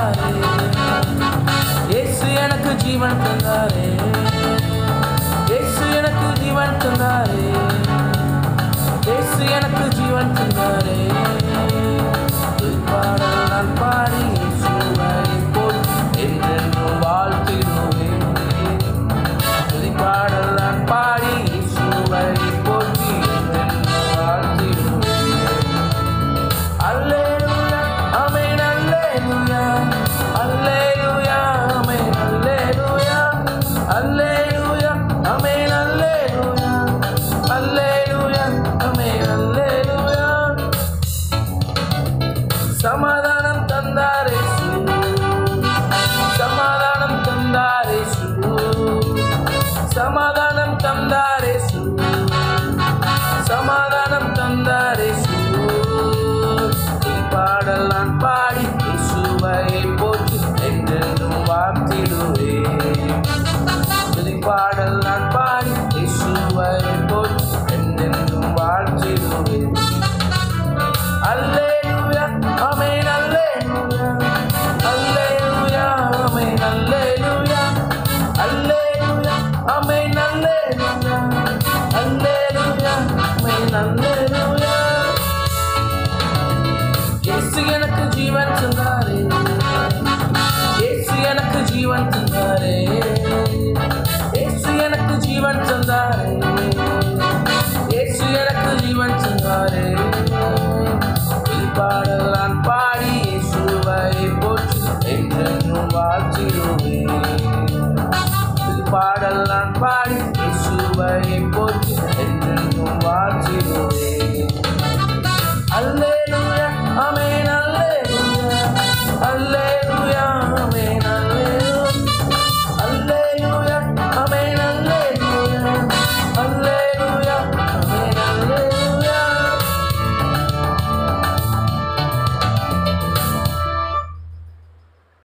தந்தாரே. இயேசு எனக்கு ஜீவன் தந்தாரே. இயேசு எனக்கு ஜீவன் தந்தாரே. இயேசு எனக்கு ஜீவன் தந்தாரே. சமாதானம் தந்தாரே சமாதானம் தந்தாரே சமாதானம் தந்தாரே சமாதானம் தந்தாரே பாடல் நான் பாடி ஆமென் இயேசு எனக்கு ஜீவன் தந்தாரே இயேசு எனக்கு ஜீவன் தந்தாரே இயேசு எனக்கு ஜீவன் தந்தாரே இயேசு எனக்கு ஜீவன் தந்தாரே பாடல் நான் பாடி இயேசுவை போற்றி. என்றென்றும் வாழ்த்திடுவேன் பாடல் நான் பாடி இயேசுவை